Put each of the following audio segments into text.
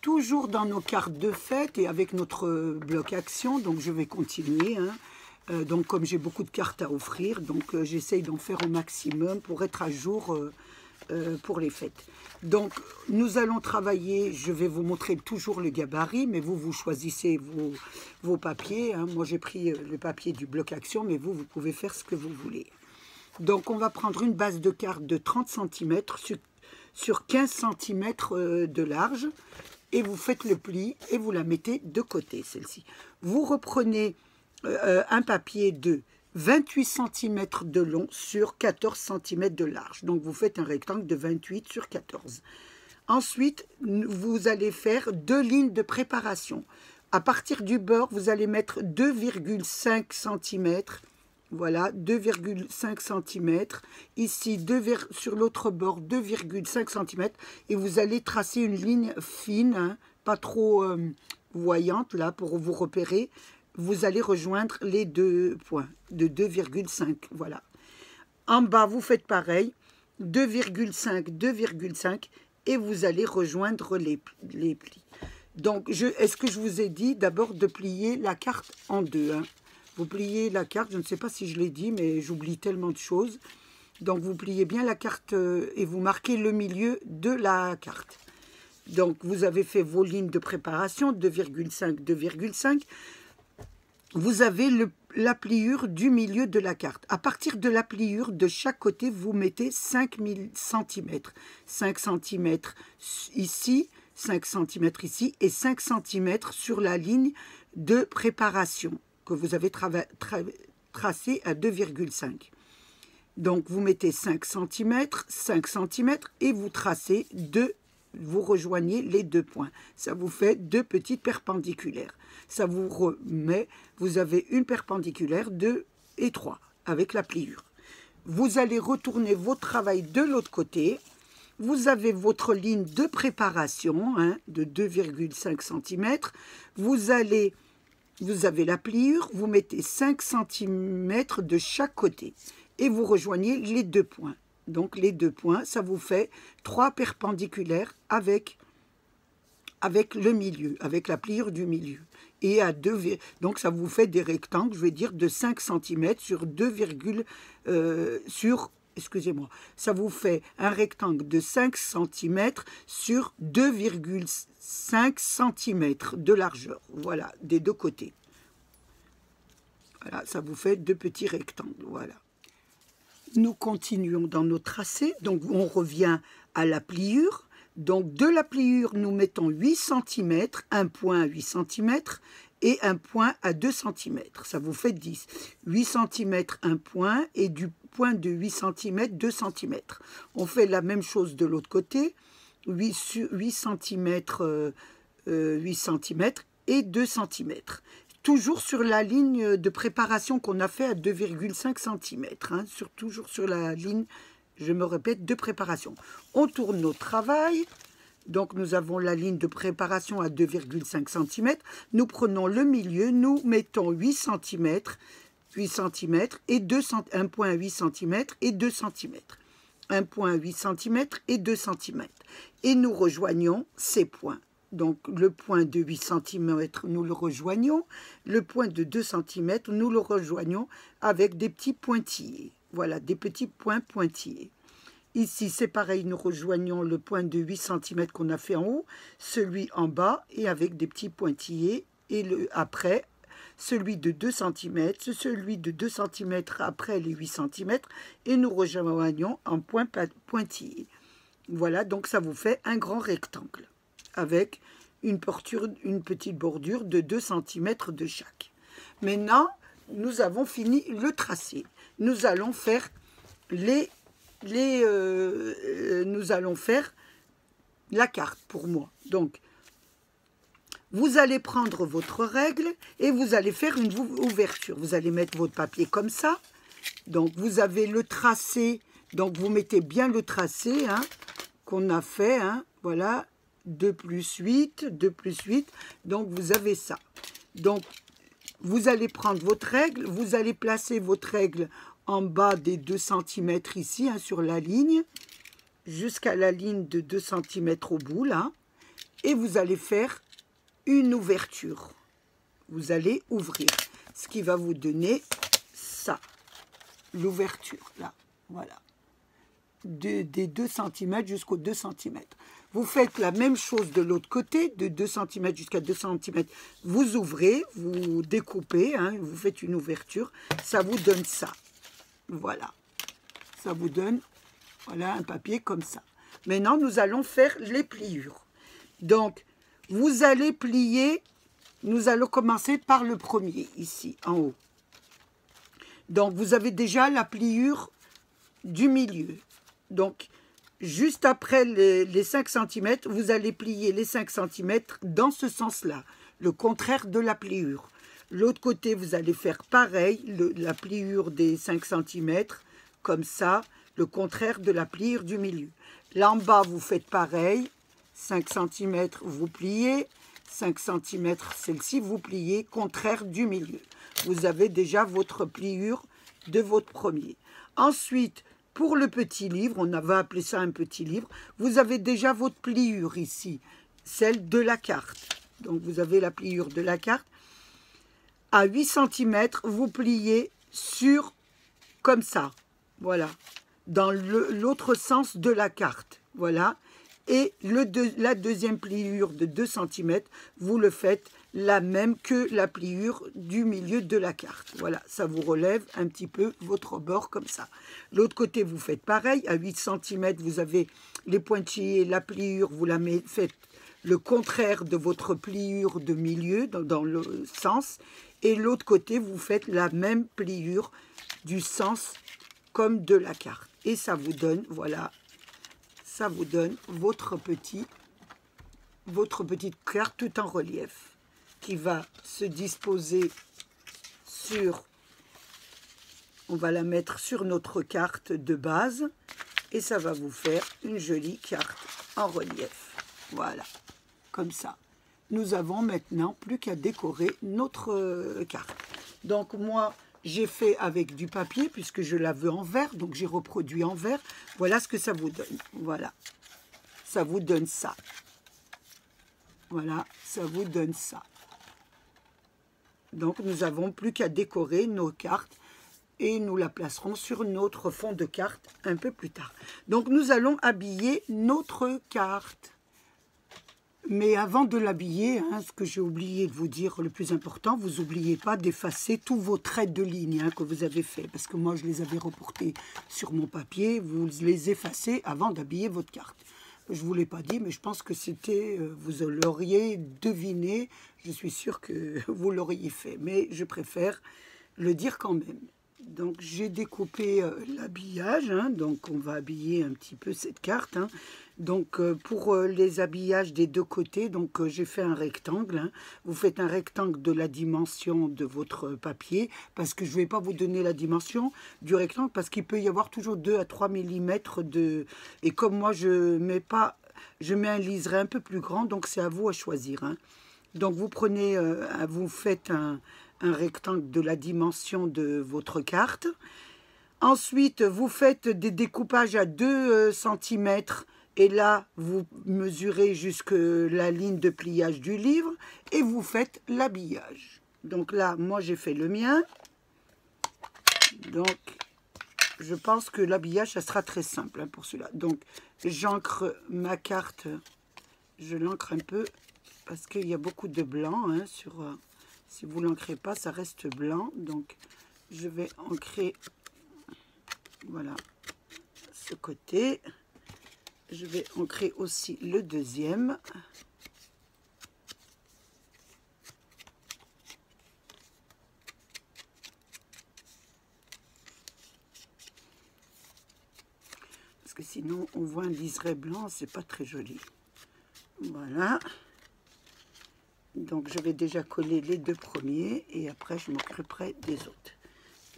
toujours dans nos cartes de fête et avec notre bloc action, donc je vais continuer. hein. Euh, donc comme j'ai beaucoup de cartes à offrir, donc euh, j'essaye d'en faire au maximum pour être à jour euh, pour les fêtes. Donc nous allons travailler, je vais vous montrer toujours le gabarit, mais vous, vous choisissez vos, papiers. hein. Moi j'ai pris le papier du bloc action, mais vous, vous pouvez faire ce que vous voulez. Donc on va prendre une base de carte de 30 cm sur 15 cm de large et vous faites le pli et vous la mettez de côté, celle-ci. Vous reprenez euh, un papier de 28 cm de long sur 14 cm de large. Donc vous faites un rectangle de 28 sur 14. Ensuite, vous allez faire deux lignes de préparation. À partir du bord, vous allez mettre 2,5 cm. Voilà, 2,5 cm. Ici, sur l'autre bord, 2,5 cm. Et vous allez tracer une ligne fine, hein, pas trop euh, voyante, là, pour vous repérer. Vous allez rejoindre les deux points de 2,5. Voilà. En bas, vous faites pareil, 2,5, 2,5, et vous allez rejoindre les, plis. Donc, est-ce que je vous ai dit d'abord de plier la carte en deux hein? Vous pliez la carte, je ne sais pas si je l'ai dit, mais j'oublie tellement de choses. Donc, vous pliez bien la carte euh, et vous marquez le milieu de la carte. Donc, vous avez fait vos lignes de préparation, 2,5, 2,5 vous avez la pliure du milieu de la carte. À partir de la pliure, de chaque côté, vous mettez 5 cm. 5 cm ici, 5 cm ici et 5 cm sur la ligne de préparation vous avez trava- tra- tracée à 2,5. Donc vous mettez 5 cm, 5 cm et vous tracez deux, vous rejoignez les deux points. Ça vous fait deux petites perpendiculaires. Ça vous remet, vous avez une perpendiculaire, deux et trois avec la pliure. Vous allez retourner votre travail de l'autre côté. Vous avez votre ligne de préparation hein, de 2,5 cm. Vous allez vous avez la pliure, vous mettez 5 cm de chaque côté et vous rejoignez les deux points. Donc les deux points, ça vous fait trois perpendiculaires avec, le milieu, avec la pliure du milieu. Et à deux, vi- donc ça vous fait des rectangles, je vais dire, de 5 cm sur 2, virgule, euh, sur, excusez-moi, ça vous fait un rectangle de 5 cm sur 2,5 cm de largeur. Voilà, des deux côtés. Voilà, ça vous fait deux petits rectangles. Voilà. Nous continuons dans nos tracés. Donc, on revient à la pliure. Donc, de la pliure, nous mettons 8 cm, un point à 8 cm et un point à 2 cm. Ça vous fait 10. 8 cm, un point et du point de 8 cm, 2 cm. On fait la même chose de l'autre côté. 8, su- 8 cm, euh, euh, 8 cm et 2 cm. Toujours sur la ligne de préparation qu'on a fait à 2,5 cm. hein, sur, toujours sur la ligne, je me répète, de préparation. On tourne notre travail. Donc nous avons la ligne de préparation à 2,5 cm. Nous prenons le milieu, nous mettons 8 cm, 8 cm et 2 cent- un point à 8 cm et 2 cm. Un point à 8 cm et 2 cm. Et nous rejoignons ces points. Donc le point de 8 cm, nous le rejoignons. Le point de 2 cm, nous le rejoignons avec des petits pointillés. Voilà, des petits points pointillés. Ici, c'est pareil, nous rejoignons le point de 8 cm qu'on a fait en haut, celui en bas, et avec des petits pointillés. Et le, après, celui de 2 cm, celui de 2 cm après les 8 cm, et nous rejoignons en point pointillé. Voilà, donc ça vous fait un grand rectangle avec une, porture, une petite bordure de 2 cm de chaque. Maintenant, nous avons fini le tracé. Nous allons faire les, les euh, euh, nous allons faire la carte pour moi. Donc, vous allez prendre votre règle et vous allez faire une ou- ouverture. Vous allez mettre votre papier comme ça. Donc, vous avez le tracé. Donc, vous mettez bien le tracé hein, qu'on a fait. hein. voilà, 2 plus 8, 2 plus 8. Donc, vous avez ça. Donc, vous allez prendre votre règle, vous allez placer votre règle en bas des 2 cm ici, hein, sur la ligne, jusqu'à la ligne de 2 cm au bout, là. et vous allez faire une ouverture. Vous allez ouvrir, ce qui va vous donner ça, l'ouverture, là, voilà. des 2 cm jusqu'au 2 cm. Vous faites la même chose de l'autre côté, de 2 cm jusqu'à 2 cm. Vous ouvrez, vous découpez, hein, vous faites une ouverture. Ça vous donne ça. Voilà. Ça vous donne voilà, un papier comme ça. Maintenant, nous allons faire les pliures. Donc, vous allez plier, nous allons commencer par le premier, ici, en haut. Donc, vous avez déjà la pliure du milieu. Donc, juste après les, 5 cm, vous allez plier les 5 cm dans ce sens-là, le contraire de la pliure. L'autre côté, vous allez faire pareil, la pliure des 5 cm, comme ça, le contraire de la pliure du milieu. Là en bas, vous faites pareil, 5 cm, vous pliez, 5 cm, celle-ci, vous pliez, contraire du milieu. Vous avez déjà votre pliure de votre premier. Ensuite, pour le petit livre, on va appeler ça un petit livre, vous avez déjà votre pliure ici, celle de la carte. Donc vous avez la pliure de la carte. À 8 cm, vous pliez sur, comme ça, voilà, dans l'autre sens de la carte, voilà. Et la deuxième pliure de 2 cm, vous le faites la même que la pliure du milieu de la carte. Voilà, ça vous relève un petit peu votre bord comme ça. L'autre côté, vous faites pareil. À 8 cm, vous avez les pointillés, la pliure, vous la faites le contraire de votre pliure de milieu, dans, le sens. Et l'autre côté, vous faites la même pliure du sens comme de la carte. Et ça vous donne, voilà, ça vous donne votre petit votre petite carte tout en relief qui va se disposer sur, on va la mettre sur notre carte de base et ça va vous faire une jolie carte en relief. Voilà, comme ça. Nous avons maintenant plus qu'à décorer notre carte. Donc moi, j'ai fait avec du papier puisque je la veux en vert, donc j'ai reproduit en vert. Voilà ce que ça vous donne. Voilà, ça vous donne ça. Voilà, ça vous donne ça. Donc nous n'avons plus qu'à décorer nos cartes et nous la placerons sur notre fond de carte un peu plus tard. Donc nous allons habiller notre carte. Mais avant de l'habiller, hein, ce que j'ai oublié de vous dire, le plus important, vous n'oubliez pas d'effacer tous vos traits de ligne hein, que vous avez fait. Parce que moi, je les avais reportés sur mon papier. Vous les effacez avant d'habiller votre carte. Je ne vous l'ai pas dit, mais je pense que c'était, euh, vous l'auriez deviné. Je suis sûre que vous l'auriez fait, mais je préfère le dire quand même. Donc j'ai découpé euh, l'habillage, hein. donc on va habiller un petit peu cette carte. Donc euh, pour les habillages des deux côtés, donc j'ai fait un rectangle. Hein. Vous faites un rectangle de la dimension de votre papier, parce que je ne vais pas vous donner la dimension du rectangle, parce qu'il peut y avoir toujours 2 à 3 mm de... Et comme moi je mets pas, je mets un liseré un peu plus grand, donc c'est à vous à choisir. Donc vous prenez, euh, vous faites un, rectangle de la dimension de votre carte. Ensuite, vous faites des découpages à 2 euh, cm et là, vous mesurez jusque la ligne de pliage du livre et vous faites l'habillage. Donc là, moi j'ai fait le mien. Donc, je pense que l'habillage, ça sera très simple hein, pour celui-là. Donc, j'encre ma carte, je l'encre un peu parce qu'il y a beaucoup de blanc hein, sur... Euh, si vous l'ancrez pas, ça reste blanc. Donc, je vais ancrer, voilà, ce côté. Je vais ancrer aussi le deuxième. Parce que sinon, on voit un liseré blanc, c'est pas très joli. Voilà. Donc, je vais déjà coller les deux premiers et après, je m'occuperai des autres.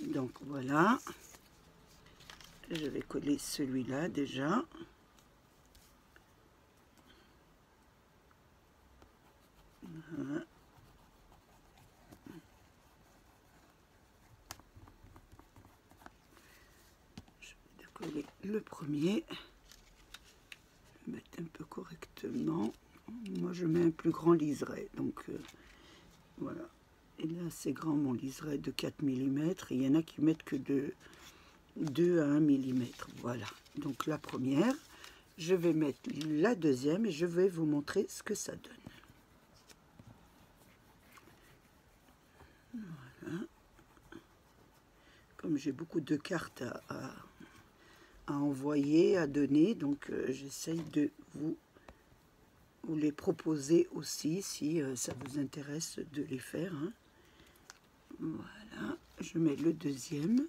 Donc, voilà. Je vais coller celui-là déjà. Je vais décoller le premier. Vais mettre un peu correctement Moi, je mets un plus grand liseré. Donc, euh, voilà. Et là, c'est grand mon liseré de 4 mm. Il y en a qui mettent que de 2 à 1 mm. Voilà. Donc, la première. Je vais mettre la deuxième et je vais vous montrer ce que ça donne. Comme j'ai beaucoup de cartes à, envoyer, à donner, donc euh, j'essaye de vous vous les proposer aussi si euh, ça vous intéresse de les faire. Hein. Voilà, je mets le deuxième.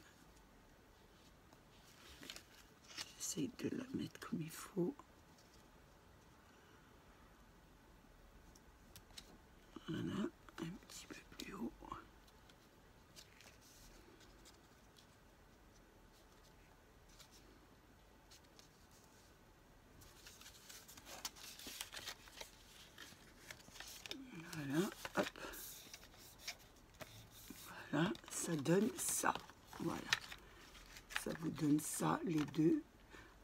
J'essaie de la mettre comme il faut. Voilà. Donne ça. Voilà. Ça vous donne ça, les deux.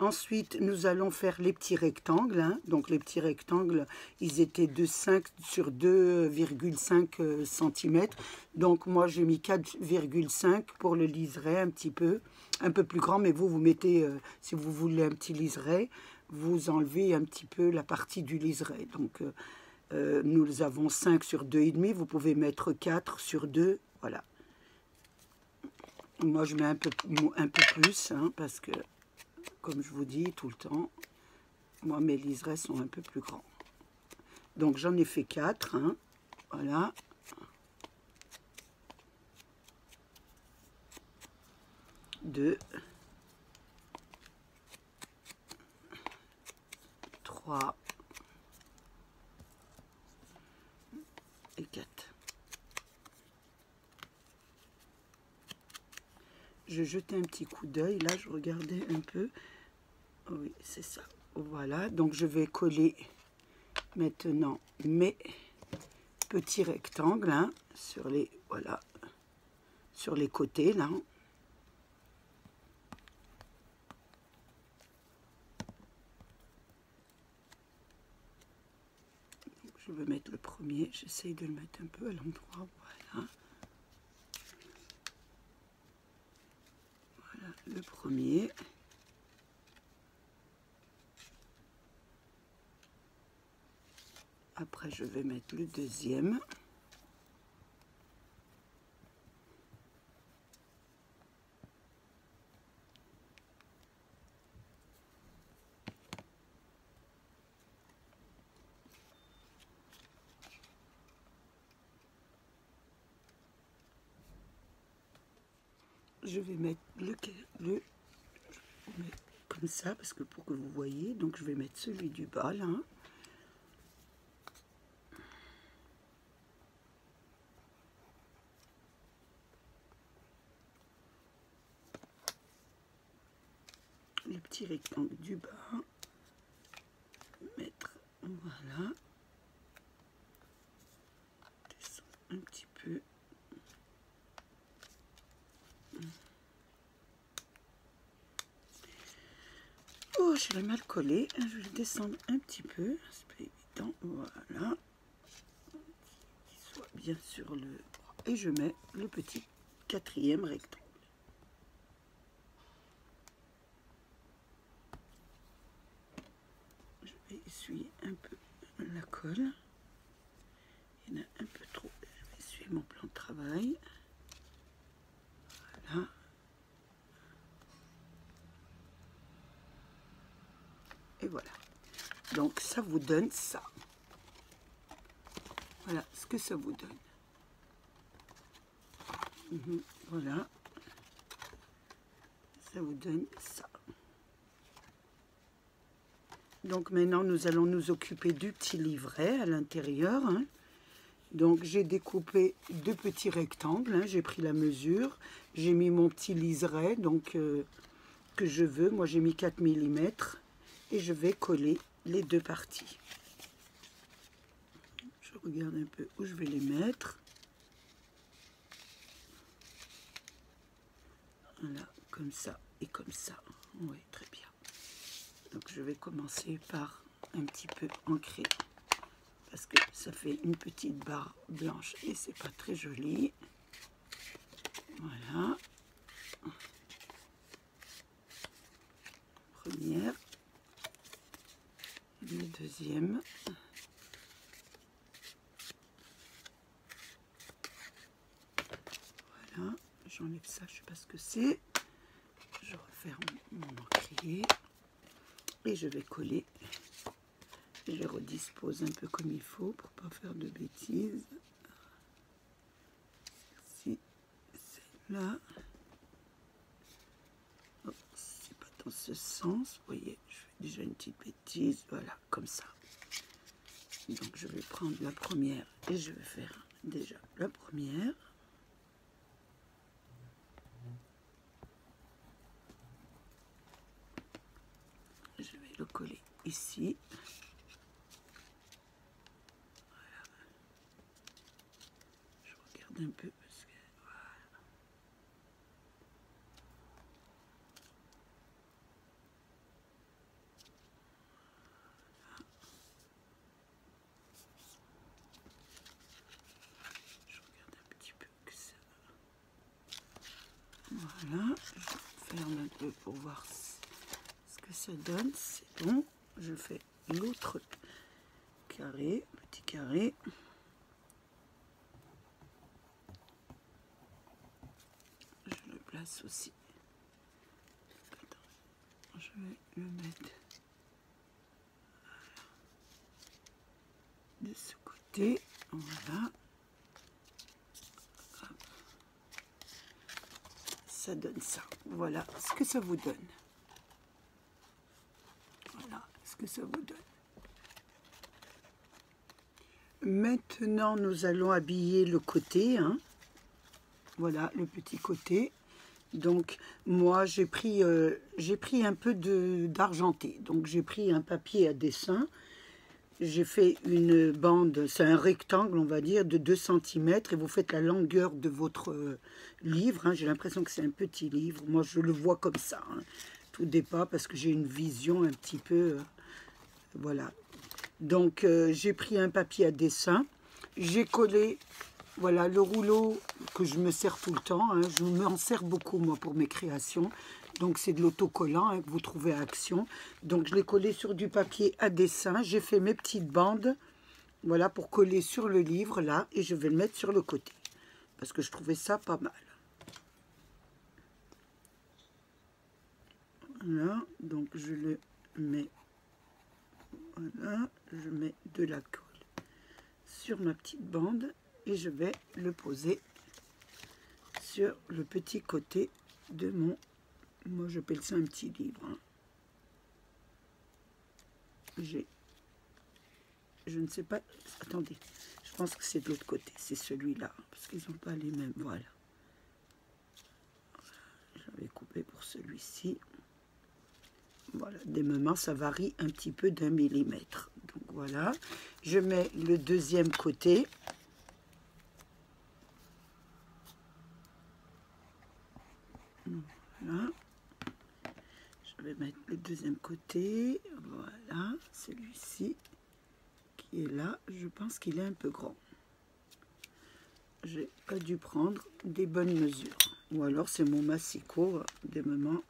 Ensuite, nous allons faire les petits rectangles. Hein. Donc, les petits rectangles, ils étaient de 5 sur 2,5 cm. Donc, moi, j'ai mis 4,5 pour le liseré un petit peu. Un peu plus grand, mais vous, vous mettez, euh, si vous voulez un petit liseré, vous enlevez un petit peu la partie du liseré. Donc, euh, euh, nous avons 5 sur 2,5. Vous pouvez mettre 4 sur 2. Voilà. Moi, je mets un peu, un peu plus, hein, parce que, comme je vous dis tout le temps, moi, mes liserés sont un peu plus grands. Donc, j'en ai fait quatre. Hein, voilà. Deux. Trois. Et quatre. Je jetais un petit coup d'œil. Là, je regardais un peu. Oui, c'est ça. Voilà, donc je vais coller maintenant mes petits rectangles hein, sur les voilà sur les côtés là. je vais mettre le premier, j'essaye de le mettre un peu à l'endroit, voilà. Le premier. Après, je vais mettre le deuxième. Je vais mettre le, le comme ça parce que pour que vous voyez donc je vais mettre celui du bas là. Le petit rectangle du bas. Mettre voilà un petit peu Oh, je l'ai mal collé. Je vais le descendre un petit peu. C'est pas évident. Voilà. Qu'il soit bien sur le... Et je mets le petit quatrième rectangle. Je vais essuyer un peu la colle. Il y en a un peu trop. Je vais essuyer mon plan de travail. Voilà. Et voilà. Donc ça vous donne ça. Voilà ce que ça vous donne. Mhm, voilà. Ça vous donne ça. Donc maintenant, nous allons nous occuper du petit livret à l'intérieur. Hein. Donc j'ai découpé deux petits rectangles. Hein. J'ai pris la mesure. J'ai mis mon petit liseré donc euh, que je veux. Moi j'ai mis 4 mm et je vais coller les deux parties. Je regarde un peu où je vais les mettre. Voilà, comme ça et comme ça. Oui, très bien. Donc je vais commencer par un petit peu ancrer parce que ça fait une petite barre blanche et c'est pas très joli. Voilà. Première. Deuxième. Voilà. J'enlève ça, je sais pas ce que c'est. Je referme mon encrier. Et je vais coller. Je les redispose un peu comme il faut pour pas faire de bêtises. Si c'est là. Oh, c'est pas dans ce sens. Voyez, je fais déjà une petite bêtise. Voilà, comme ça. Donc je vais prendre la première et je vais faire déjà la première. Je vais le coller ici. Je regarde un peu parce que voilà. Je regarde un petit peu que ça. Voilà, je ferme un pour voir ce que ça donne. C'est bon. Je fais l'autre carré, petit carré. Je le place aussi. Je vais le mettre de ce côté. Voilà. Donne ça. Voilà ce que ça vous donne. Voilà ce que ça vous donne. Maintenant, nous allons habiller le côté. hein. Voilà, le petit côté. Donc, moi, j'ai pris, euh, pris un peu d'argenté. Donc, j'ai pris un papier à dessin. J'ai fait une bande, c'est un rectangle, on va dire, de 2 cm. Et vous faites la longueur de votre euh, livre. hein. J'ai l'impression que c'est un petit livre. Moi, je le vois comme ça. hein. Tout dépend parce que j'ai une vision un petit peu... euh, voilà. Donc, euh, j'ai pris un papier à dessin. J'ai collé, voilà, le rouleau que je me sers tout le temps. hein. Je m'en sers beaucoup, moi, pour mes créations. Donc, c'est de l'autocollant hein, que vous trouvez à Action. Donc, je l'ai collé sur du papier à dessin. J'ai fait mes petites bandes, voilà, pour coller sur le livre, là. Et je vais le mettre sur le côté. Parce que je trouvais ça pas mal. Voilà, donc je le mets voilà, je mets de la colle sur ma petite bande et je vais le poser sur le petit côté de mon, moi j'appelle ça un petit livre. hein. J'ai, je ne sais pas, attendez, je pense que c'est de l'autre côté, c'est celui-là, parce qu'ils n'ont pas les mêmes, voilà. J'avais coupé pour celui-ci. Voilà, des moments, ça varie un petit peu d'un millimètre. Donc voilà, je mets le deuxième côté. Voilà. Je mettre le deuxième côté. Voilà, celui-ci qui est là. Je pense qu'il est un peu grand. J'ai pas dû prendre des bonnes mesures. Ou alors c'est mon massicot, des moments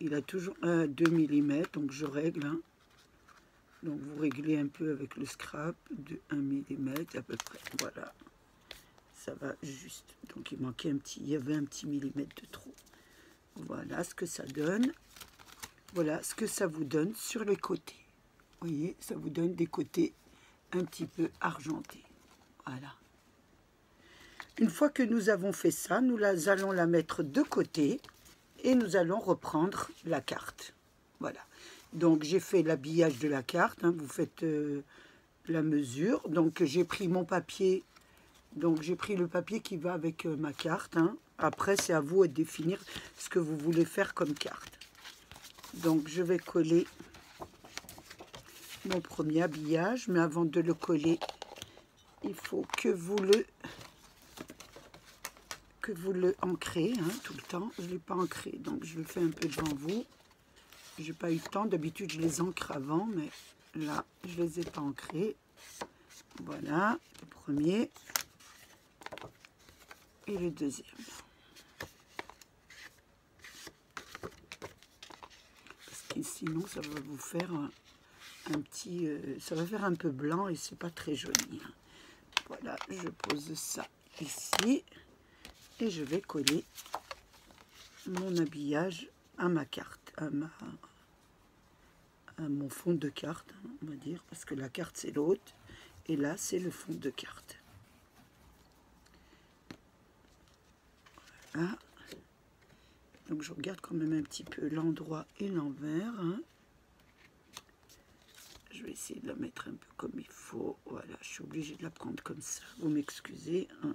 il a toujours un 2 mm, donc je règle. hein. Donc vous réglez un peu avec le scrap de 1 mm à peu près. Voilà, ça va juste. Donc il manquait un petit, il y avait un petit millimètre de trop. Voilà ce que ça donne. Voilà ce que ça vous donne sur les côtés. Vous voyez, ça vous donne des côtés un petit peu argentés. Voilà. Une fois que nous avons fait ça, nous allons la mettre de côté et nous allons reprendre la carte. Voilà. Donc j'ai fait l'habillage de la carte. hein, vous faites euh, la mesure. Donc j'ai pris mon papier. Donc j'ai pris le papier qui va avec euh, ma carte. hein. Après c'est à vous de définir ce que vous voulez faire comme carte. Donc je vais coller mon premier habillage. Mais avant de le coller, il faut que vous le que vous le ancrez hein, tout le temps. Je ne l'ai pas ancré, donc je le fais un peu devant vous. J'ai pas eu le temps. D'habitude, je les ancre avant, mais là, je les ai pas ancrés. Voilà, le premier et le deuxième. Sinon, ça va vous faire un, petit... Euh, ça va faire un peu blanc et c'est pas très joli. Hein. Voilà, je pose ça ici et je vais coller mon habillage à ma carte, à, ma, à mon fond de carte, hein, on va dire, parce que la carte c'est l'autre, et là c'est le fond de carte. Voilà. Donc je regarde quand même un petit peu l'endroit et l'envers. Hein. Je vais essayer de la mettre un peu comme il faut. Voilà, je suis obligée de la prendre comme ça. Vous m'excusez. Hein.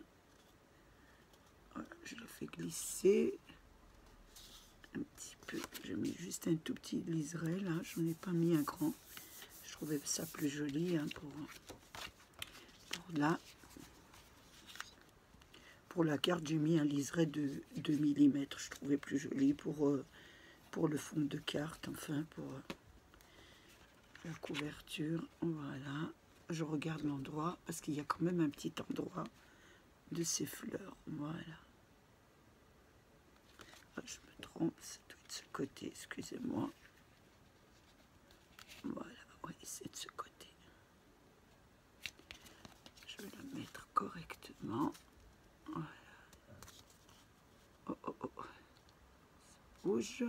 Je la fais glisser un petit peu. J'ai mis juste un tout petit liseré là. J'en ai pas mis un grand. Je trouvais ça plus joli hein, pour, pour là. Pour la carte, j'ai mis un liseré de 2 mm. Je trouvais plus joli pour, euh, pour le fond de carte. Enfin, pour euh, la couverture. Voilà. Je regarde l'endroit parce qu'il y a quand même un petit endroit de ces fleurs. Voilà. Ah, je me trompe, c'est tout de ce côté, excusez-moi. Voilà, oui, c'est de ce côté. Je vais la mettre correctement. Oh, oh, oh. Ça bouge.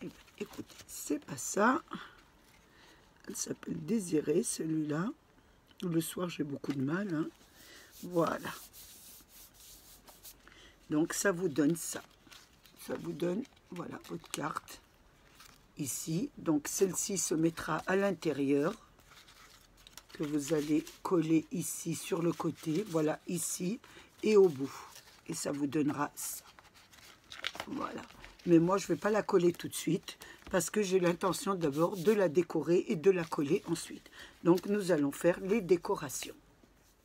Eh ben, écoutez, c'est pas ça. Elle s'appelle Désirée, celui-là. Le soir, j'ai beaucoup de mal. Hein. Voilà. Donc, ça vous donne ça. Ça vous donne, voilà, votre carte ici. Donc, celle-ci se mettra à l'intérieur que vous allez coller ici sur le côté. Voilà, ici et au bout. Et ça vous donnera ça. Voilà. Mais moi, je ne vais pas la coller tout de suite parce que j'ai l'intention d'abord de la décorer et de la coller ensuite. Donc nous allons faire les décorations.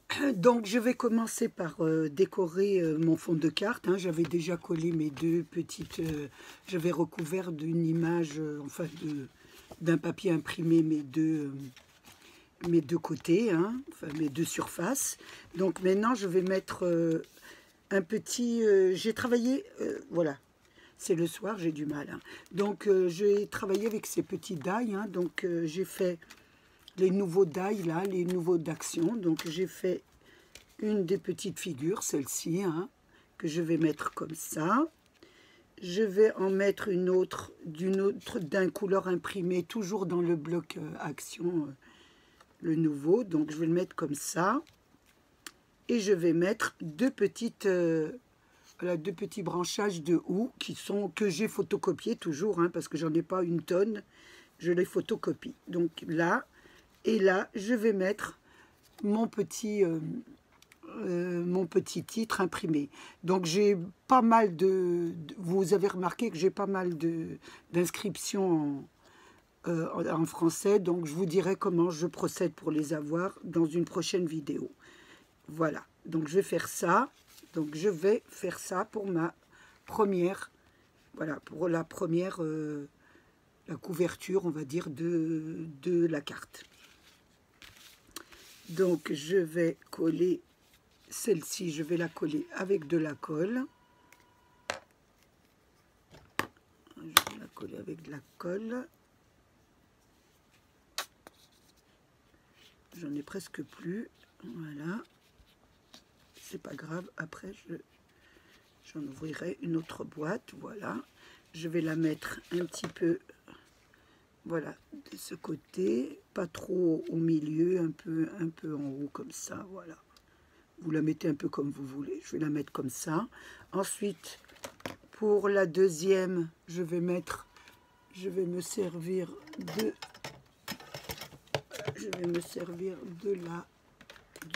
Donc je vais commencer par euh, décorer euh, mon fond de carte. Hein. J'avais déjà collé mes deux petites... Euh, j'avais recouvert d'une image, enfin d'un papier imprimé mes deux, mes deux côtés, hein, enfin mes deux surfaces. Donc maintenant je vais mettre un petit... j'ai travaillé, voilà, c'est le soir, j'ai du mal. Hein. Donc, j'ai travaillé avec ces petits. Hein. donc, j'ai fait les nouveaux dailles, là, les nouveaux d'actions. Donc, j'ai fait une des petites figures, celle-ci, hein, que je vais mettre comme ça. Je vais en mettre une autre d'une autre d'un couleur imprimé, toujours dans le bloc euh, action, le nouveau. Donc, je vais le mettre comme ça. Et je vais mettre deux petites voilà, deux petits branchages de houx qui sont que j'ai photocopiés toujours, hein, parce que j'en ai pas une tonne. Je les photocopie. Donc là, et là, je vais mettre mon petit, euh, euh, mon petit titre imprimé. Donc j'ai pas mal de, Vous avez remarqué que j'ai pas mal d'inscriptions en, euh, en français. Donc je vous dirai comment je procède pour les avoir dans une prochaine vidéo. Voilà. Donc je vais faire ça. Donc je vais faire ça pour ma première, voilà, pour la première, la couverture, on va dire, de la carte. Donc je vais coller celle-ci, je vais la coller avec de la colle. Je vais la coller avec de la colle. J'en ai presque plus. Voilà c'est pas grave. Après, je j'en ouvrirai une autre boîte. Voilà. Je vais la mettre un petit peu, voilà, de ce côté. Pas trop au milieu, un peu, un peu en haut comme ça. Voilà. Vous la mettez un peu comme vous voulez. Je vais la mettre comme ça. Ensuite, pour la deuxième, je vais mettre, je vais me servir de, je vais me servir de la,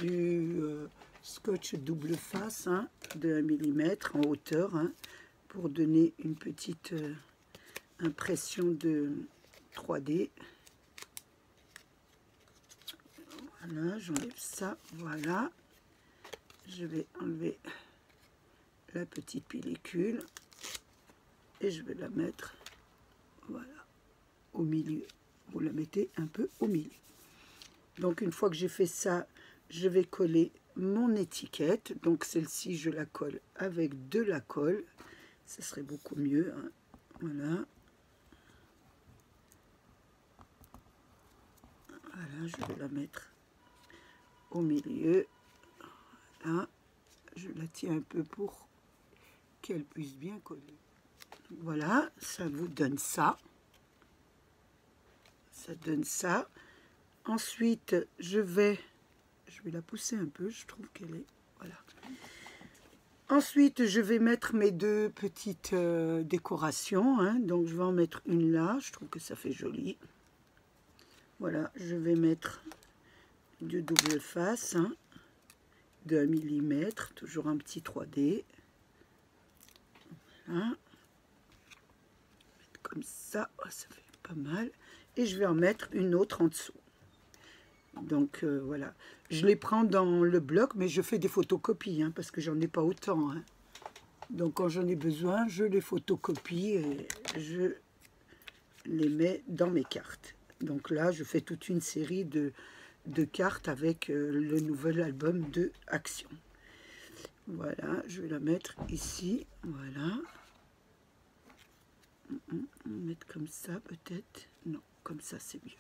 du, euh, scotch double face hein, de 1 mm en hauteur hein, pour donner une petite euh, impression de 3D. Voilà, j'enlève ça, voilà. Je vais enlever la petite pellicule et je vais la mettre, voilà, au milieu. Vous la mettez un peu au milieu. Donc une fois que j'ai fait ça, je vais coller mon étiquette. Donc celle-ci, je la colle avec de la colle. Ce serait beaucoup mieux. Hein. Voilà. Voilà, je vais la mettre au milieu. Là, je la tiens un peu pour qu'elle puisse bien coller. Voilà, ça vous donne ça. Ça donne ça. Ensuite, je vais, je vais la pousser un peu, je trouve qu'elle est, voilà. Ensuite, je vais mettre mes deux petites euh, décorations. Hein. Donc, je vais en mettre une là, je trouve que ça fait joli. Voilà, je vais mettre du double face de 1 mm, toujours un petit 3D. Voilà. Comme ça, oh, ça fait pas mal. Et je vais en mettre une autre en dessous. Donc euh, voilà, je les prends dans le bloc, mais je fais des photocopies, hein, parce que j'en ai pas autant. Hein. Donc quand j'en ai besoin, je les photocopie et je les mets dans mes cartes. Donc là, je fais toute une série de, de cartes avec euh, le nouvel album de Action. Voilà, je vais la mettre ici, voilà. On va mettre comme ça peut-être. Non, comme ça c'est mieux.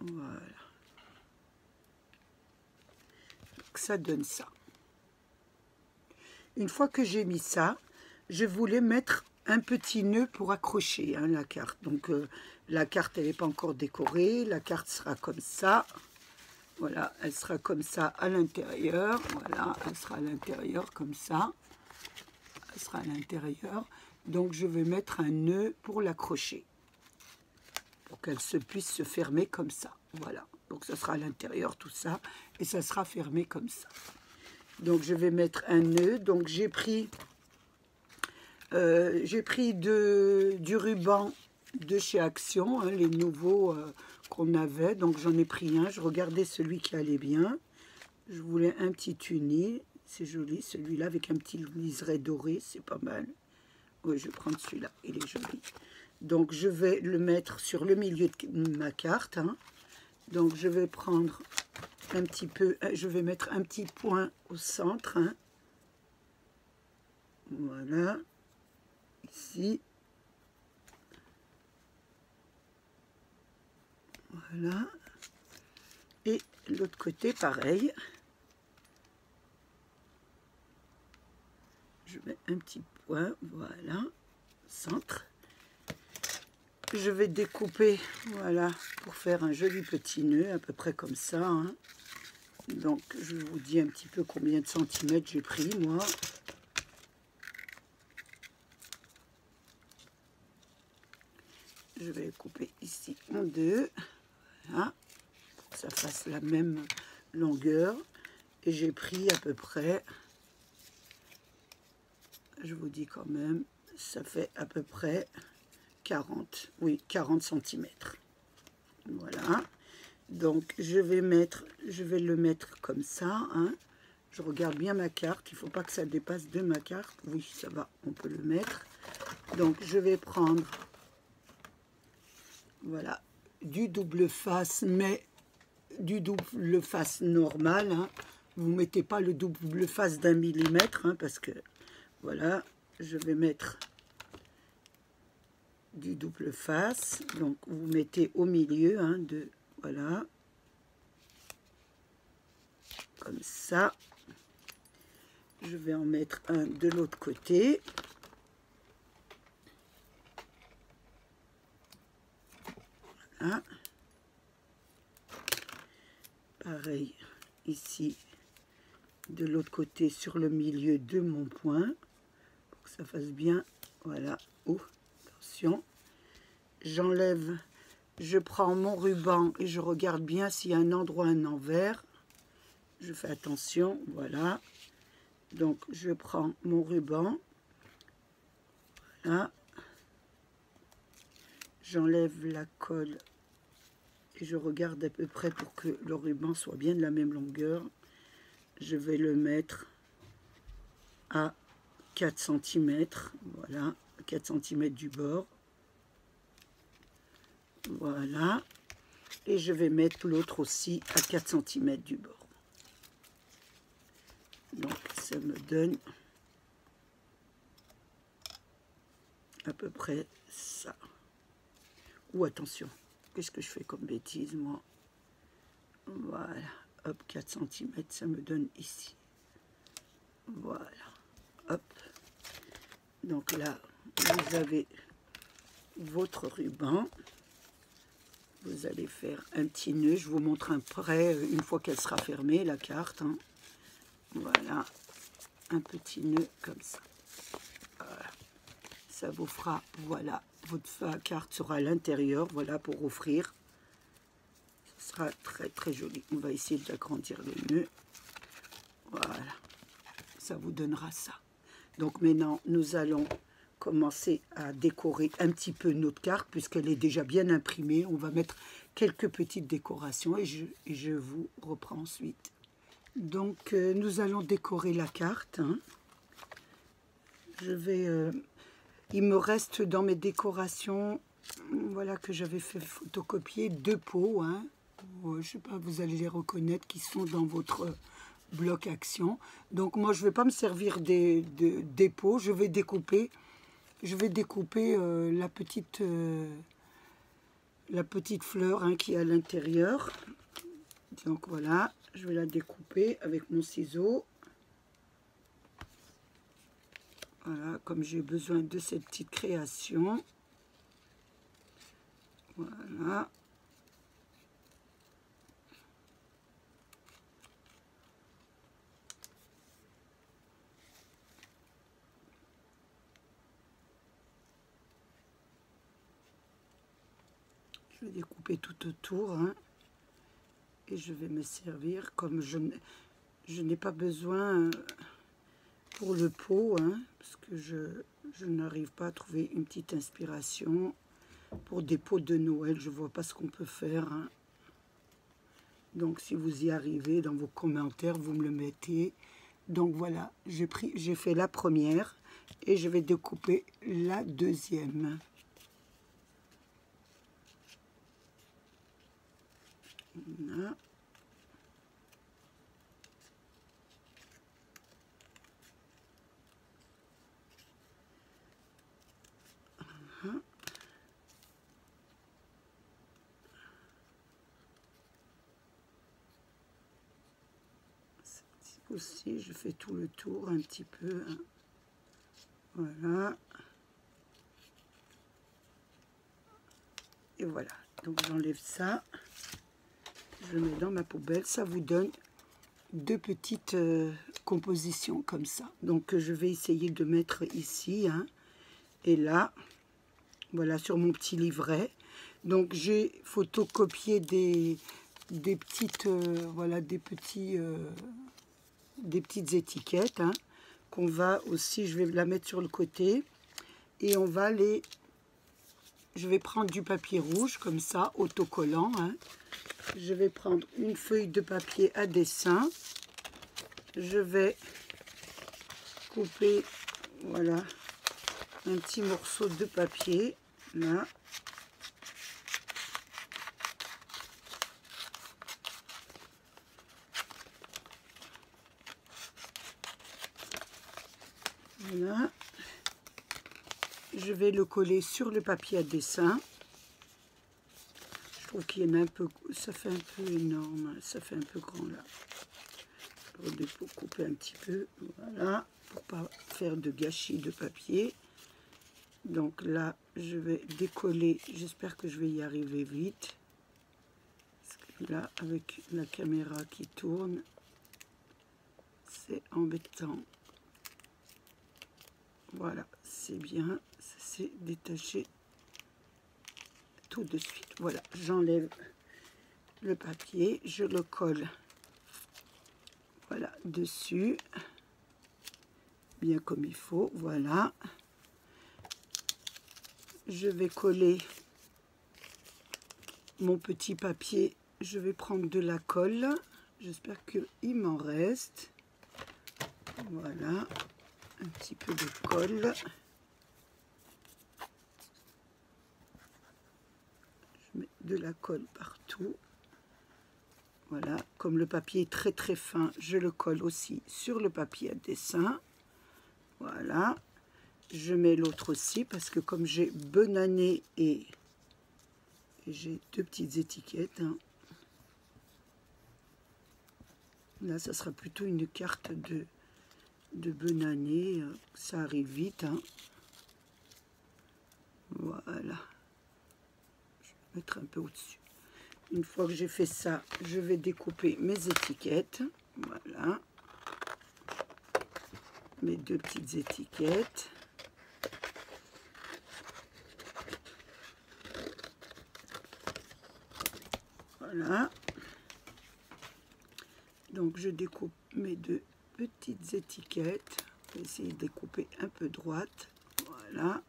Voilà. ça donne ça. Une fois que j'ai mis ça, je voulais mettre un petit nœud pour accrocher hein, la carte. Donc euh, la carte, elle n'est pas encore décorée. La carte sera comme ça. Voilà, elle sera comme ça à l'intérieur. Voilà, elle sera à l'intérieur comme ça. Elle sera à l'intérieur. Donc je vais mettre un nœud pour l'accrocher pour qu'elle se puisse se fermer comme ça. Voilà. Donc ça sera à l'intérieur tout ça et ça sera fermé comme ça. Donc je vais mettre un nœud. Donc j'ai pris euh, j'ai pris du ruban de chez Action, hein, les nouveaux euh, qu'on avait. Donc j'en ai pris un. Je regardais celui qui allait bien. Je voulais un petit uni. C'est joli celui-là avec un petit liseré doré. C'est pas mal. Oui, je vais prendre celui-là. Il est joli. Donc je vais le mettre sur le milieu de ma carte. Hein. Donc je vais prendre un petit peu, euh, je vais mettre un petit point au centre. Hein. Voilà. Voilà. Et l'autre côté, pareil. Je mets un petit point, voilà, centre je vais découper, voilà, pour faire un joli petit nœud, à peu près comme ça. Hein. Donc, je vous dis un petit peu combien de centimètres j'ai pris, moi. Je vais couper ici en deux, voilà, pour que ça fasse la même longueur. Et j'ai pris à peu près, je vous dis quand même, ça fait à peu près 40, oui, 40 cm. Voilà. Donc, je vais mettre, je vais le mettre comme ça. Hein. Je regarde bien ma carte. Il ne faut pas que ça dépasse de ma carte. Oui, ça va, on peut le mettre. Donc, je vais prendre, voilà, du double face, mais du double face normal. Hein. Vous mettez pas le double face d'un millimètre, hein, parce que, voilà, je vais mettre du double face. Donc vous mettez au milieu hein, de voilà comme ça. Je vais en mettre un de l'autre côté. Voilà. Pareil ici de l'autre côté sur le milieu de mon point pour que ça fasse bien voilà où J'enlève, je prends mon ruban et je regarde bien s'il y a un endroit, un envers. Je fais attention, voilà. Donc, je prends mon ruban. Voilà. J'enlève la colle je regarde à peu près pour que le ruban soit bien de la même longueur. Je vais le mettre à 4 cm, voilà, 4 cm du bord. Voilà. Et je vais mettre l'autre aussi à 4 cm du bord. Donc ça me donne à peu près ça. Ou attention, qu'est-ce que je fais comme bêtise moi? Voilà, hop, 4 cm, ça me donne ici. Voilà, hop. Donc là, vous avez votre ruban. Vous allez faire un petit nœud. Je vous montre un prêt une fois qu'elle sera fermée, la carte. Hein. Voilà, un petit nœud comme ça. Ça vous fera, voilà, votre carte sera à l'intérieur, voilà, pour offrir. Ce sera très très joli. On va essayer d'agrandir le nœud. Voilà, ça vous donnera ça. Donc maintenant, nous allons commencer à décorer un petit peu notre carte, puisqu'elle est déjà bien imprimée. On va mettre quelques petites décorations et je, vous reprends ensuite. Donc, euh, nous allons décorer la carte. Hein. Je vais... Euh, il me reste dans mes décorations, voilà, que j'avais fait photocopier, deux pots. Hein. Je sais pas, vous allez les reconnaître, qui sont dans votre bloc action. Donc, moi, je ne vais pas me servir des, des, pots. Je vais découper, je vais découper euh, la, petite, la petite fleur hein, qui est à l'intérieur. Donc, voilà je vais la découper avec mon ciseau. Voilà, comme j'ai besoin de cette petite création. Voilà. Je vais découper tout autour. Hein je vais me servir comme je, je n'ai pas besoin euh, pour le pot, hein, parce que je, n'arrive pas à trouver une petite inspiration pour des pots de Noël. Je vois pas ce qu'on peut faire. Hein. Donc si vous y arrivez dans vos commentaires, vous me le mettez. Donc voilà, j'ai j'ai fait la première et je vais découper la deuxième. Voilà. Je fais tout le tour un petit peu. Hein. Voilà. Et voilà. Donc j'enlève ça je le mets dans ma poubelle. Ça vous donne deux petites euh, compositions comme ça. Donc je vais essayer de mettre ici hein, et là, voilà, sur mon petit livret. Donc j'ai photocopié des, des petites, euh, voilà, des petits, euh, des petites étiquettes hein, qu'on va aussi, je vais la mettre sur le côté et on va les, je vais prendre du papier rouge comme ça, autocollant. Hein, je vais prendre une feuille de papier à dessin. Je vais couper, voilà, un petit morceau de papier, là. Je vais le coller sur le papier à dessin trouve qu'il y en a un peu, ça fait un peu énorme, ça fait un peu grand là. Pour couper un petit peu, voilà, pour pas faire de gâchis de papier. Donc là, je vais décoller, j'espère que je vais y arriver vite. là, avec la caméra qui tourne, c'est embêtant. Voilà, c'est bien, ça s'est détaché de suite. Voilà, j'enlève le papier, je le colle voilà dessus bien comme il faut voilà je vais coller mon petit papier je vais prendre de la colle j'espère qu'il m'en reste voilà petit peu de colle. Je mets de la colle partout. Voilà, comme le papier est très très fin, je le colle aussi sur le papier à dessin. Voilà, je mets l'autre aussi parce que comme j'ai benané et j'ai deux petites étiquettes, hein. là ça sera plutôt une carte de de benané, ça arrive vite. Hein. Voilà, je vais mettre un peu au-dessus. Une fois que j'ai fait ça, je vais découper mes étiquettes. Voilà. Mes deux petites étiquettes. Voilà. Donc je découpe mes deux petites étiquettes. Je essayer de découper un peu droite. Voilà.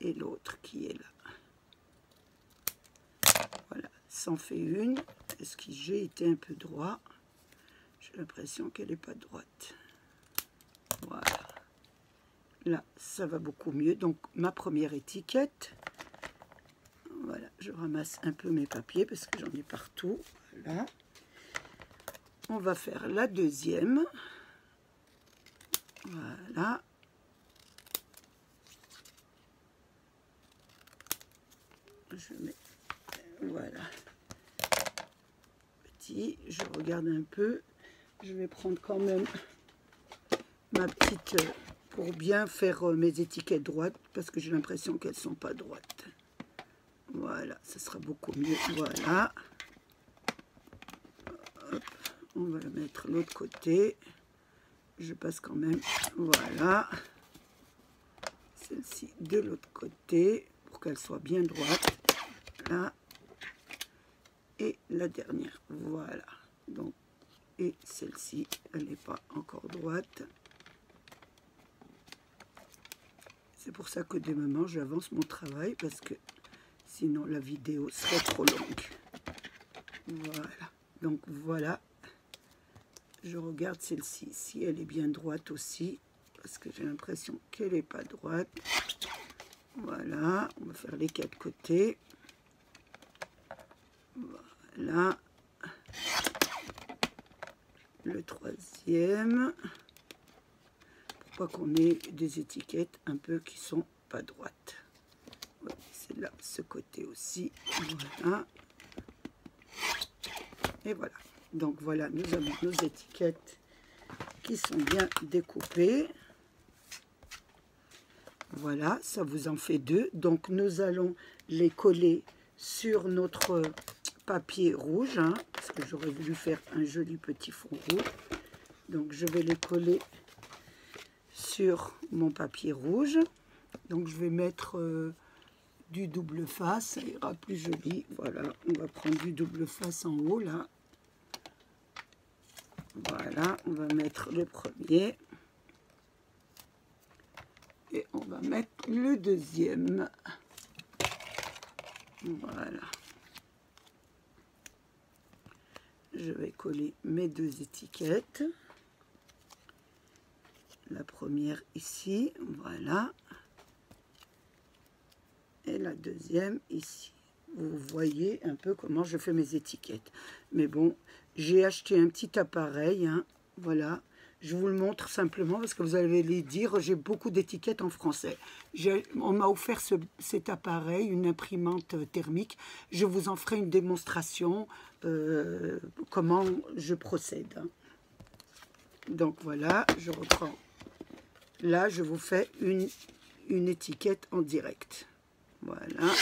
Et l'autre qui est là. Voilà, ça en fait une. Est-ce que j'ai été un peu droit? J'ai l'impression qu'elle n'est pas droite. Voilà. Là, ça va beaucoup mieux. Donc, ma première étiquette. Voilà, je ramasse un peu mes papiers parce que j'en ai partout. Voilà. On va faire la deuxième. Voilà. Je mets, voilà. Petit, je regarde un peu. Je vais prendre quand même ma petite pour bien faire euh, mes étiquettes droites parce que j'ai l'impression qu'elles sont pas droites. Voilà, ce sera beaucoup mieux. Voilà. On va le mettre l'autre côté. Je passe quand même. Voilà. Celle-ci de l'autre côté pour qu'elle soit bien droite. Là. Et la dernière. Voilà. Donc, et celle-ci, elle n'est pas encore droite. C'est pour ça que des j'avance mon travail parce que sinon la vidéo serait trop longue. Voilà. Donc voilà. Je regarde celle-ci, si elle est bien droite aussi, parce que j'ai l'impression qu'elle n'est pas droite. Voilà, on va faire les quatre côtés. Voilà. Le troisième. Pour pas qu'on ait des étiquettes un peu qui sont pas droites. C'est là, ce côté aussi. Voilà. Et voilà. Donc voilà, nous avons nos étiquettes qui sont bien découpées. Voilà, ça vous en fait deux. Donc nous allons les coller sur notre papier rouge, hein, parce que j'aurais voulu faire un joli petit fond rouge. Donc je vais les coller sur mon papier rouge. Donc je vais mettre euh, du double face, ça ira plus joli. Voilà, on va prendre du double face en haut là. Voilà, on va mettre le premier. Et on va mettre le deuxième. Voilà. Je vais coller mes deux étiquettes. La première ici, voilà. Et la deuxième ici. Vous voyez un peu comment je fais mes étiquettes. Mais bon, j'ai acheté un petit appareil, hein, voilà. Je vous le montre simplement parce que vous allez les dire, j'ai beaucoup d'étiquettes en français. On m'a offert cet appareil, une imprimante thermique. Je vous en ferai une démonstration, euh, comment je procède. Hein. Donc voilà, je reprends. Là, je vous fais une, une étiquette en direct. Voilà.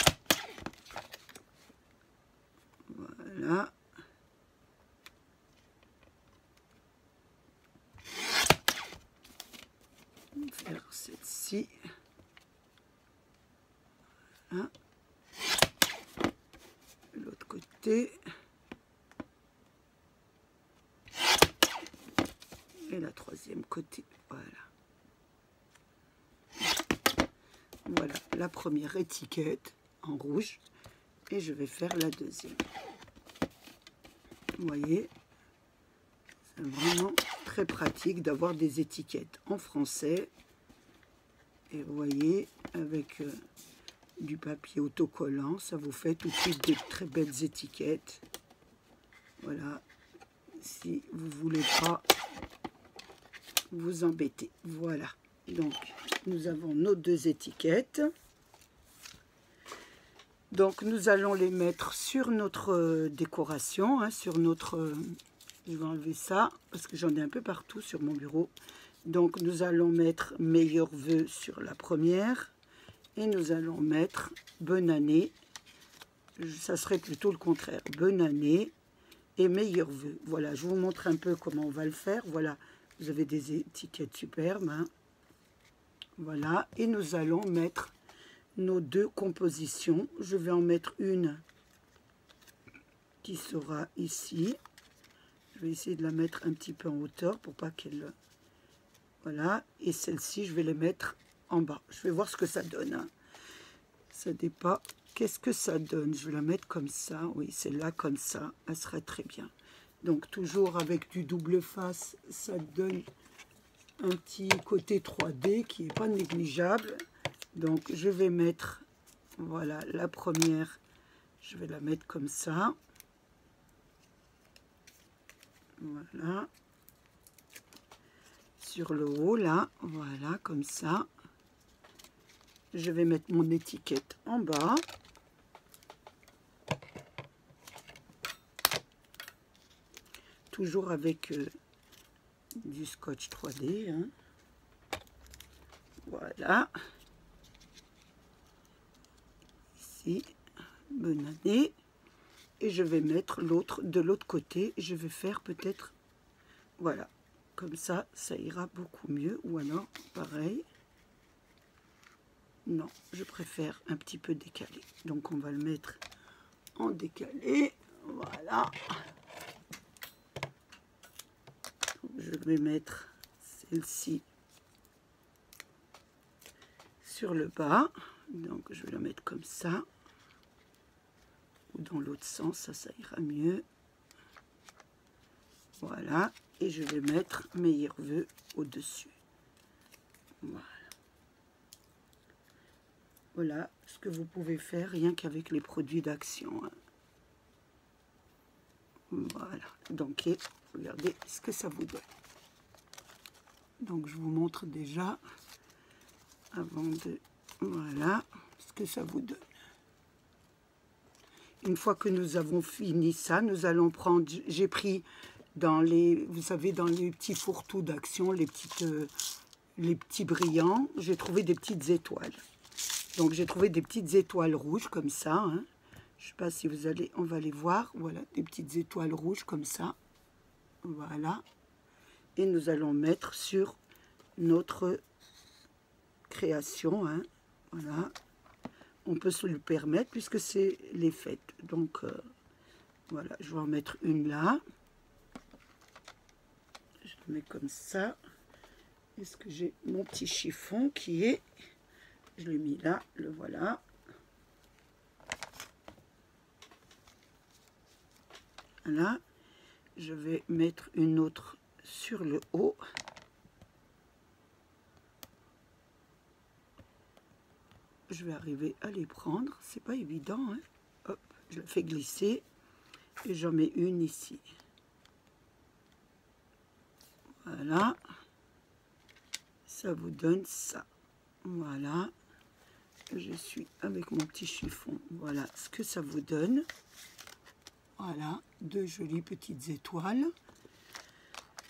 Faire celle-ci. L'autre côté. Et la troisième côté. Voilà. Voilà la première étiquette en rouge. Et je vais faire la deuxième. Vous voyez, c'est vraiment très pratique d'avoir des étiquettes en français. Et vous voyez, avec euh, du papier autocollant. Ça vous fait tout de suite des très belles étiquettes. Voilà. Si vous voulez pas vous embêter. Voilà. Donc, nous avons nos deux étiquettes. Donc, nous allons les mettre sur notre euh, décoration, hein, sur notre... Euh, je vais enlever ça, parce que j'en ai un peu partout sur mon bureau. Donc, nous allons mettre « Meilleurs vœux » sur la première. Et nous allons mettre « Bonne année ». Ça serait plutôt le contraire. « Bonne année » et « Meilleurs vœux ». Voilà, je vous montre un peu comment on va le faire. Voilà, vous avez des étiquettes superbes. Hein. Voilà, et nous allons mettre nos deux compositions. Je vais en mettre une qui sera ici. Je vais essayer de la mettre un petit peu en hauteur pour pas qu'elle... Voilà, et celle-ci, je vais les mettre en bas. Je vais voir ce que ça donne. Hein. Ça dépend. Qu'est-ce que ça donne? Je vais la mettre comme ça. Oui, c'est là comme ça. Elle serait très bien. Donc, toujours avec du double face, ça donne un petit côté 3D qui n'est pas négligeable. Donc je vais mettre, voilà, la première, je vais la mettre comme ça. Voilà. Sur le haut, là, voilà, comme ça. Je vais mettre mon étiquette en bas. Toujours avec euh, du scotch 3D. Hein. Voilà. Bonne année. Et je vais mettre l'autre de l'autre côté. Je vais faire peut-être, voilà, comme ça, ça ira beaucoup mieux. Ou alors, pareil. Non, je préfère un petit peu décalé. Donc, on va le mettre en décalé. Voilà. je vais mettre celle-ci sur le bas. Donc je vais la mettre comme ça. Dans l'autre sens, ça, ça ira mieux. Voilà. Et je vais mettre meilleurs vœux au-dessus. Voilà. Voilà ce que vous pouvez faire rien qu'avec les produits d'action. Hein. Voilà. Donc, regardez ce que ça vous donne. Donc, je vous montre déjà, avant de... Voilà, ce que ça vous donne. Une fois que nous avons fini ça, nous allons prendre... J'ai pris dans les... Vous savez, dans les petits fourre-tout d'action, les. Euh, les petits brillants, j'ai trouvé des petites étoiles. Donc, j'ai trouvé des petites étoiles rouges, comme ça, hein. Je ne sais pas si vous allez, on va les voir. Voilà, des petites étoiles rouges comme ça. Voilà. Et nous allons mettre sur notre création. Hein. Voilà. On peut se le permettre puisque c'est les fêtes. Donc, euh, voilà, je vais en mettre une là. Je mets comme ça. Est-ce que j'ai mon petit chiffon qui est... Je l'ai mis là, le voilà. Là, je vais mettre une autre sur le haut. Je vais arriver à les prendre. C'est pas évident. Hein. Hop, je la fais glisser et j'en mets une ici. Voilà. Ça vous donne ça. Voilà. Je suis avec mon petit chiffon. Voilà ce que ça vous donne. Voilà, deux jolies petites étoiles.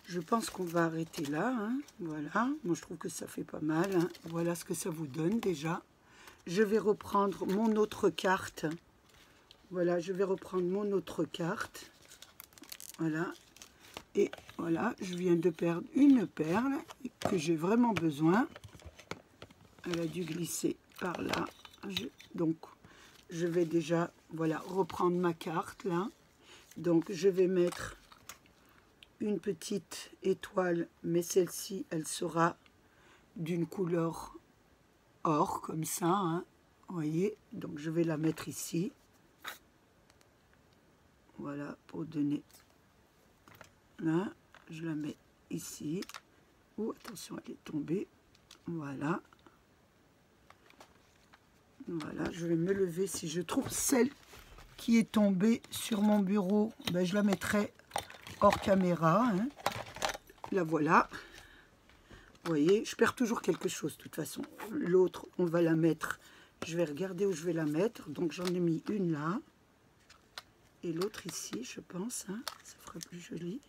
Je pense qu'on va arrêter là. Hein. Voilà, moi je trouve que ça fait pas mal. Hein. Voilà ce que ça vous donne déjà. Je vais reprendre mon autre carte. Voilà, je vais reprendre mon autre carte. Voilà. Et voilà, je viens de perdre une perle que j'ai vraiment besoin. Elle a dû glisser par là. donc, je vais déjà, voilà, reprendre ma carte là. Donc je vais mettre une petite étoile, mais celle-ci, elle sera d'une couleur or, comme ça, hein. voyez. Donc je vais la mettre ici. Voilà, pour donner... Là, je la mets ici. Oh, attention, elle est tombée. Voilà. Voilà, je vais me lever si je trouve celle qui est tombée sur mon bureau. Ben, je la mettrai hors caméra. Hein. La voilà. Vous voyez, je perds toujours quelque chose de toute façon. L'autre, on va la mettre. Je vais regarder où je vais la mettre. Donc j'en ai mis une là. Et l'autre ici, je pense. Hein. Ça fera plus joli.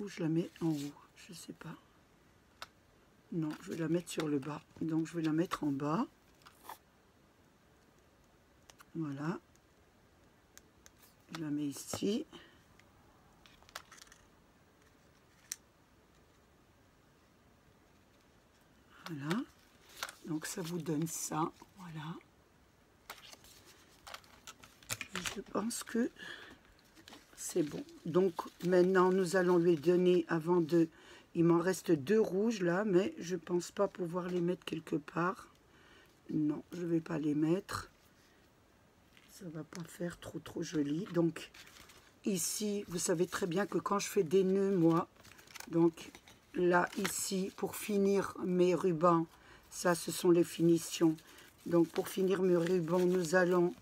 Ou je la mets en haut. Je sais pas. Non, je vais la mettre sur le bas. Donc je vais la mettre en bas. Voilà. Je la mets ici. Voilà. Donc ça vous donne ça. Voilà. Je pense que c'est bon. Donc maintenant, nous allons lui donner, avant de... Il m'en reste deux rouges là, mais je pense pas pouvoir les mettre quelque part. Non, je vais pas les mettre. Ça va pas faire trop trop joli. Donc ici, vous savez très bien que quand je fais des nœuds, moi, donc là, ici, pour finir mes rubans, ça, ce sont les finitions. Donc, pour finir mes rubans, nous allons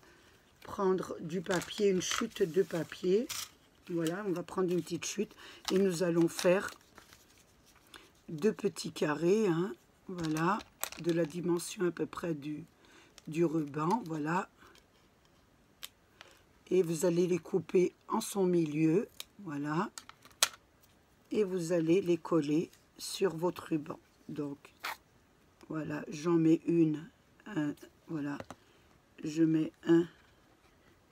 prendre du papier, une chute de papier. Voilà, on va prendre une petite chute et nous allons faire deux petits carrés. Hein, voilà, de la dimension à peu près du, du ruban. Voilà. Et vous allez les couper en son milieu. Voilà et vous allez les coller sur votre ruban. Donc, voilà, j'en mets une, un, voilà, je mets un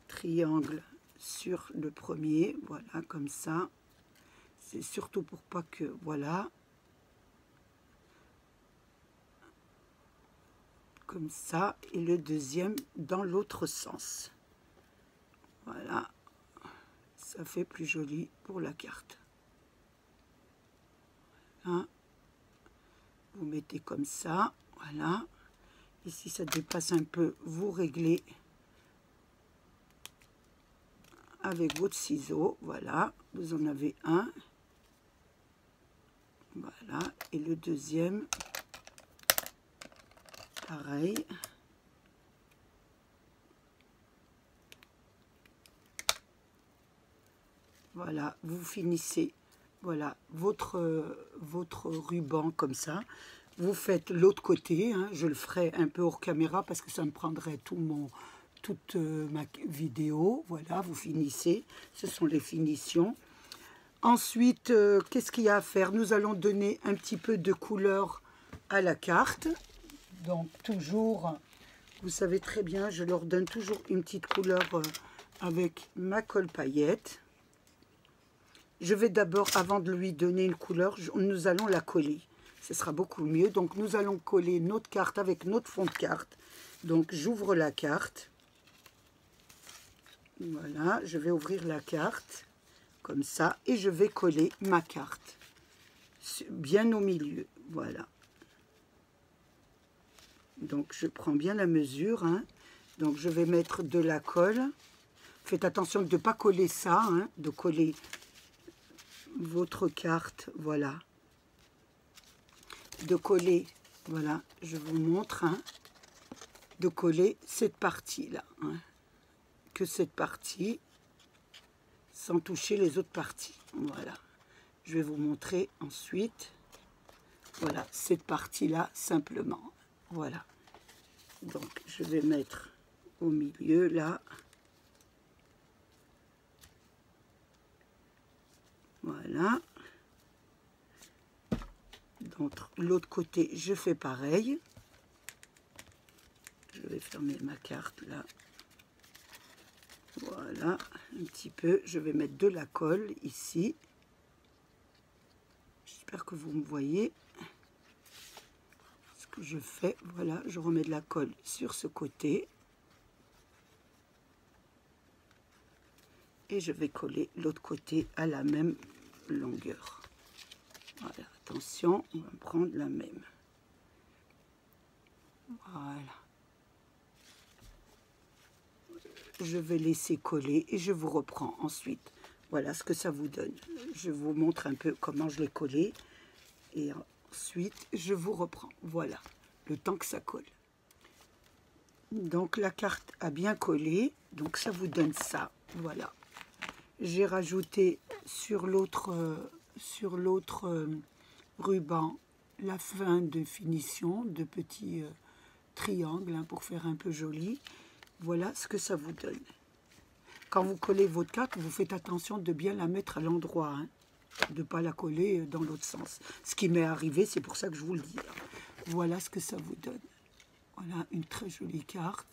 triangle sur le premier, voilà, comme ça. C'est surtout pour pas que, voilà, comme ça, et le deuxième dans l'autre sens. Voilà, ça fait plus joli pour la carte. Hein. Vous mettez comme ça, voilà. Et si ça dépasse un peu, vous réglez avec votre ciseau, voilà. Vous en avez un. Voilà. Et le deuxième, pareil. Voilà, vous finissez voilà, votre, votre ruban comme ça. Vous faites l'autre côté, hein. je le ferai un peu hors caméra parce que ça me prendrait tout mon, toute euh, ma vidéo. Voilà, vous finissez, ce sont les finitions. Ensuite, euh, qu'est-ce qu'il y a à faire? Nous allons donner un petit peu de couleur à la carte. Donc toujours, vous savez très bien, je leur donne toujours une petite couleur euh, avec ma colle paillette. Je vais d'abord, avant de lui donner une couleur, nous allons la coller. Ce sera beaucoup mieux. Donc, nous allons coller notre carte avec notre fond de carte. Donc, j'ouvre la carte. Voilà, je vais ouvrir la carte, comme ça, et je vais coller ma carte, bien au milieu, voilà. Donc, je prends bien la mesure, hein. donc je vais mettre de la colle. Faites attention de ne pas coller ça, hein, de coller votre carte, voilà, de coller, voilà, je vous montre, hein, de coller cette partie-là, hein, que cette partie, sans toucher les autres parties, voilà. Je vais vous montrer ensuite, voilà, cette partie-là, simplement, voilà. Donc, je vais mettre au milieu, là, Voilà. Donc, l'autre côté, je fais pareil. Je vais fermer ma carte là. Voilà, un petit peu. Je vais mettre de la colle ici. J'espère que vous me voyez. Ce que je fais, voilà, je remets de la colle sur ce côté. et je vais coller l'autre côté à la même longueur. Voilà, attention, on va prendre la même. Voilà. Je vais laisser coller et je vous reprends ensuite. Voilà ce que ça vous donne. Je vous montre un peu comment je l'ai collé. Et ensuite, je vous reprends. Voilà, le temps que ça colle. Donc la carte a bien collé, donc ça vous donne ça, voilà. J'ai rajouté sur l'autre euh, sur l'autre euh, ruban la fin de finition de petits euh, triangles hein, pour faire un peu joli. Voilà ce que ça vous donne. Quand vous collez votre carte, vous faites attention de bien la mettre à l'endroit, hein, de ne pas la coller dans l'autre sens. Ce qui m'est arrivé, c'est pour ça que je vous le dis. Voilà ce que ça vous donne. Voilà une très jolie carte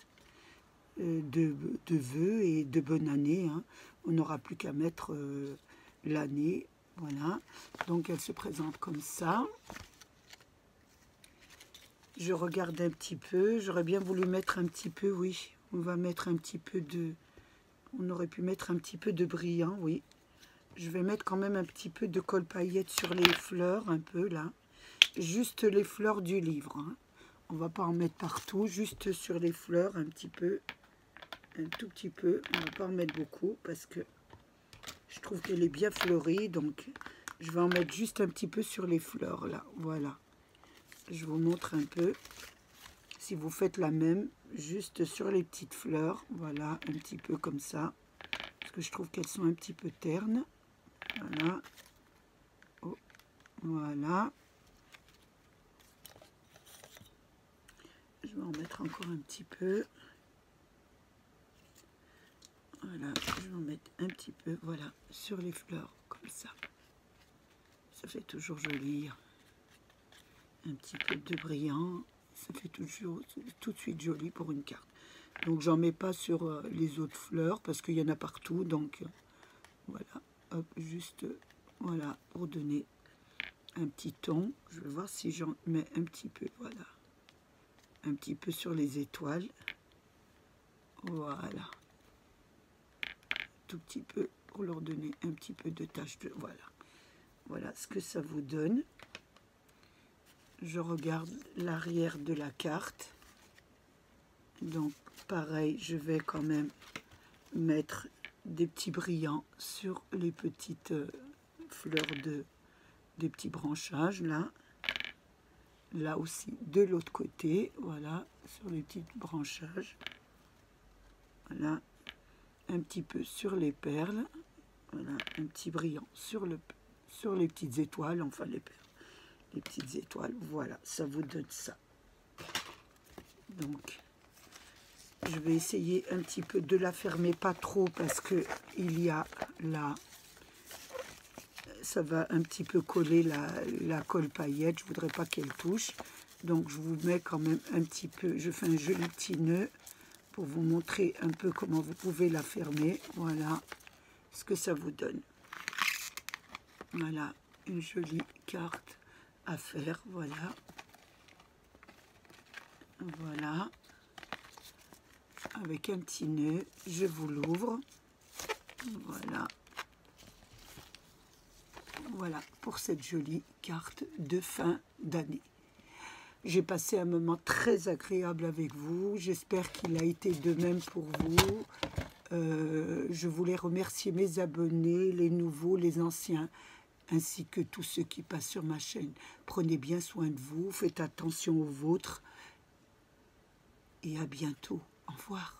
de, de vœux et de bonne année. Hein. On n'aura plus qu'à mettre l'année. Voilà. Donc elle se présente comme ça. Je regarde un petit peu. J'aurais bien voulu mettre un petit peu, oui. On va mettre un petit peu de... On aurait pu mettre un petit peu de brillant, oui. Je vais mettre quand même un petit peu de colle paillette sur les fleurs, un peu là. Juste les fleurs du livre. Hein. On va pas en mettre partout, juste sur les fleurs un petit peu. Un tout petit peu. On va pas en mettre beaucoup parce que je trouve qu'elle est bien fleurie. Donc je vais en mettre juste un petit peu sur les fleurs là. Voilà. Je vous montre un peu. Si vous faites la même, juste sur les petites fleurs. Voilà, un petit peu comme ça. Parce que je trouve qu'elles sont un petit peu ternes. Voilà. Oh, voilà. Je vais en mettre encore un petit peu. Voilà, je vais en mettre un petit peu, voilà, sur les fleurs, comme ça. Ça fait toujours joli. Un petit peu de brillant, ça fait toujours tout de suite joli pour une carte. Donc j'en mets pas sur euh, les autres fleurs parce qu'il y en a partout. Donc voilà, hop, juste voilà pour donner un petit ton. Je vais voir si j'en mets un petit peu, voilà un petit peu sur les étoiles. Voilà. Petit peu pour leur donner un petit peu de tache de... Voilà. Voilà ce que ça vous donne. Je regarde l'arrière de la carte. Donc, pareil, je vais quand même mettre des petits brillants sur les petites euh, fleurs de des petits branchages là là aussi de l'autre côté, voilà, sur les petits branchages. Voilà, un petit peu sur les perles, voilà, un petit brillant sur, le, sur les petites étoiles, enfin les perles, les petites étoiles, voilà, ça vous donne ça. Donc, je vais essayer un petit peu de la fermer pas trop parce que il y a là ça va un petit peu coller la, colle paillette. Je voudrais pas qu'elle touche. Donc je vous mets quand même un petit peu, je fais un joli petit nœud vous montrer un peu comment vous pouvez la fermer. Voilà ce que ça vous donne. Voilà, une jolie carte à faire. Voilà. Voilà. Avec un petit nœud, je vous l'ouvre. Voilà. Voilà pour cette jolie carte de fin d'année. J'ai passé un moment très agréable avec vous. J'espère qu'il a été de même pour vous. Euh, je voulais remercier mes abonnés, les nouveaux, les anciens, ainsi que tous ceux qui passent sur ma chaîne. Prenez bien soin de vous, faites attention aux vôtres. Et à bientôt. Au revoir.